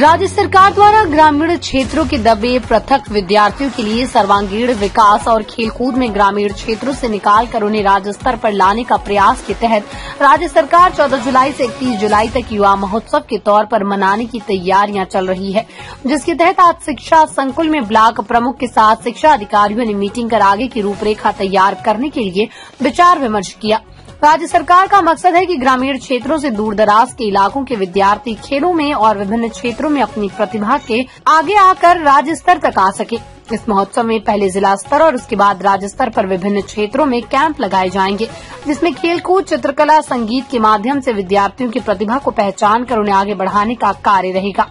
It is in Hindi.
राज्य सरकार द्वारा ग्रामीण क्षेत्रों के दबे पृथक विद्यार्थियों के लिए सर्वांगीण विकास और खेलकूद में ग्रामीण क्षेत्रों से निकालकर उन्हें राज्य स्तर पर लाने का प्रयास के तहत राज्य सरकार 14 जुलाई से 31 जुलाई तक युवा महोत्सव के तौर पर मनाने की तैयारियाँ चल रही है, जिसके तहत आज शिक्षा संकुल में ब्लॉक प्रमुख के साथ शिक्षा अधिकारियों ने मीटिंग कर आगे की रूपरेखा तैयार करने के लिए विचार विमर्श किया। राज्य सरकार का मकसद है कि ग्रामीण क्षेत्रों से दूर दराज के इलाकों के विद्यार्थी खेलों में और विभिन्न क्षेत्रों में अपनी प्रतिभा के आगे आकर राज्य स्तर तक आ सके। इस महोत्सव में पहले जिला स्तर और उसके बाद राज्य स्तर पर विभिन्न क्षेत्रों में कैंप लगाए जाएँगे, जिसमें खेलकूद, चित्रकला, संगीत के माध्यम से विद्यार्थियों की प्रतिभा को पहचान कर उन्हें आगे बढ़ाने का कार्य रहेगा।